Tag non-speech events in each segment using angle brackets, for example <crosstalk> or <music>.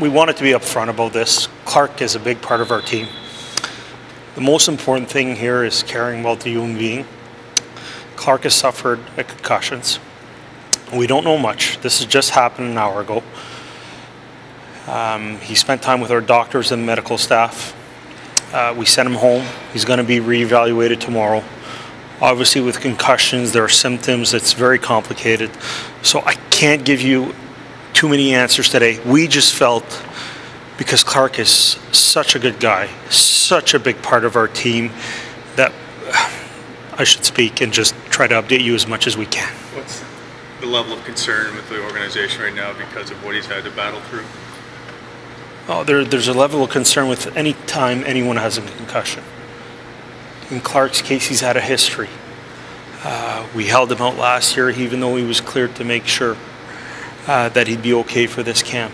we wanted to be upfront about this. Clarke is a big part of our team. The most important thing here is caring about the human being. Clarke has suffered a concussions. We don't know much. This has just happened an hour ago. Um, he spent time with our doctors and medical staff. Uh, we sent him home. He's going to be reevaluated tomorrow. Obviously, with concussions, there are symptoms. It's very complicated. So I can't give you too many answers today. We just felt because Clarke is such a good guy, such a big part of our team, that I should speak and just try to update you as much as we can. What's the level of concern with the organization right now because of what he's had to battle through? Oh, there, there's a level of concern with any time anyone has a concussion. In Clarke's case, he's had a history. Uh, we held him out last year, even though he was cleared to make sure uh, that he'd be okay for this camp.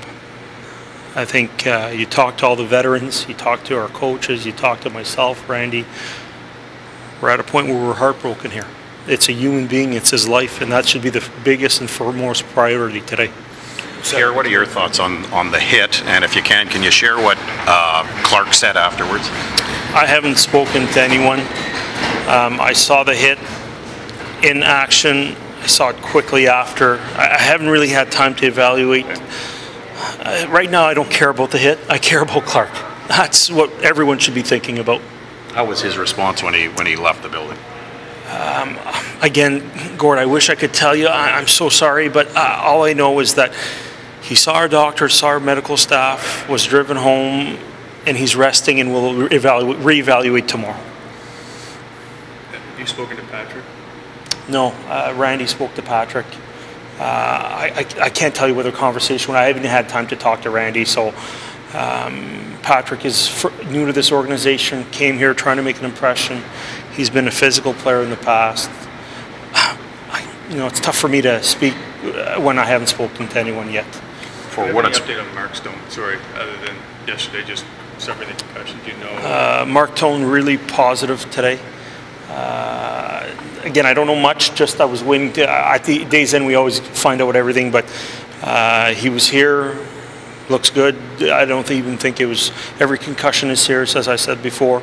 I think uh, you talked to all the veterans, you talked to our coaches, you talked to myself, Randy. We're at a point where we're heartbroken here. It's a human being, it's his life, and that should be the biggest and foremost priority today. Pierre, what are your thoughts on, on the hit? And if you can, can you share what uh, Clarke said afterwards? I haven't spoken to anyone. Um, I saw the hit in action. I saw it quickly after. I haven't really had time to evaluate. Uh, right now, I don't care about the hit. I care about Clarke. That's what everyone should be thinking about. How was his response when he when he left the building? Um, again, Gord, I wish I could tell you. I, am so sorry, but uh, all I know is that he saw our doctor, saw our medical staff, was driven home, and he's resting and we'll reevaluate, reevaluate tomorrow. Have you spoken to Patrick? No, uh, Randy spoke to Patrick. Uh, I, I, I, can't tell you whether conversation. I haven't had time to talk to Randy, so um, Patrick is new to this organization, came here trying to make an impression. He's been a physical player in the past. <sighs> I, you know, it's tough for me to speak uh, when I haven't spoken to anyone yet for what it's. update on Mark Stone? Sorry, other than yesterday, just suffering the concussion. Do you know? Uh, Mark Stone really positive today. Uh, again, I don't know much. Just I was waiting. To, at the day's end, we always find out everything. But uh, he was here. Looks good. I don't even think it was every concussion is serious, as I said before.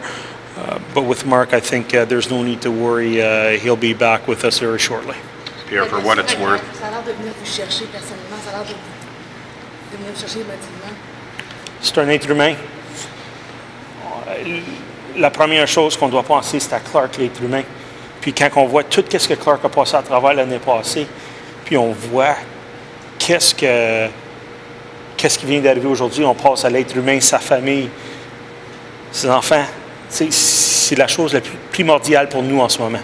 Uh, but with Mark, I think uh, there's no need to worry. Uh, he'll be back with us very shortly. Pierre, for what it's worth de venir chercher? C'est un être humain. La première chose qu'on doit penser, c'est à Clarke, l'être humain. Puis quand on voit tout ce que Clark a passé à travers l'année passée, puis on voit qu'est-ce que qu'est-ce qui vient d'arriver aujourd'hui, on passe à l'être humain, sa famille, ses enfants. C'est la chose la plus primordiale pour nous en ce moment.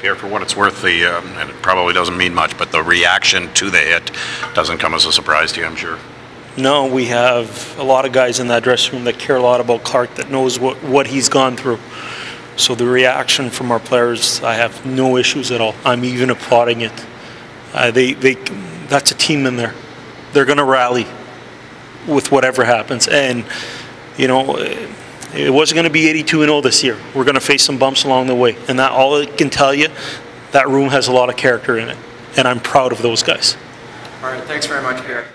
Pierre, for what it's worth, the um, and it probably doesn't mean much, but the reaction to the hit doesn't come as a surprise to you, I'm sure. No, we have a lot of guys in that dressing room that care a lot about Clark, that knows what, what he's gone through. So the reaction from our players, I have no issues at all. I'm even applauding it. Uh, they, they, that's a team in there. They're going to rally with whatever happens. And, you know, it wasn't going to be 82 and 0 this year. We're going to face some bumps along the way, and that all I can tell you, that room has a lot of character in it, and I'm proud of those guys. All right, thanks very much, Pierre.